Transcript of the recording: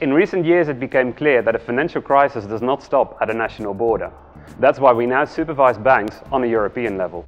In recent years it became clear that a financial crisis does not stop at a national border. That's why we now supervise banks on a European level.